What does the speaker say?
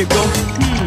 you go. Hmm.